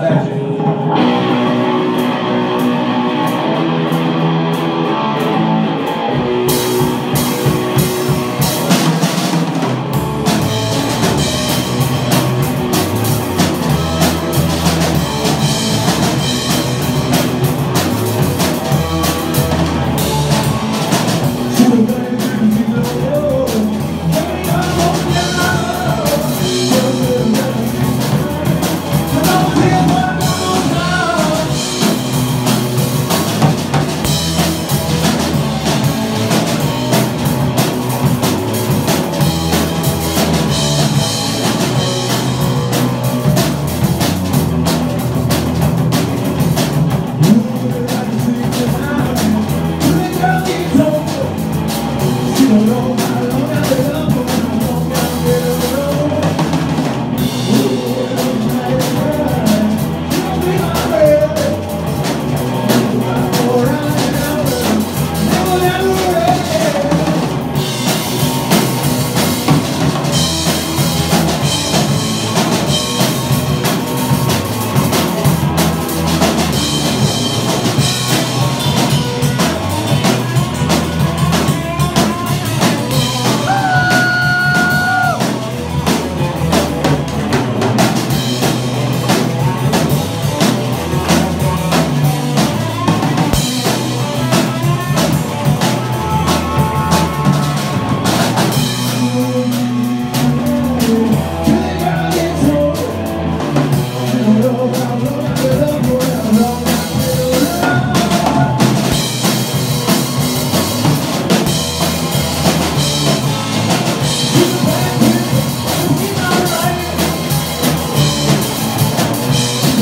that.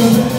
you.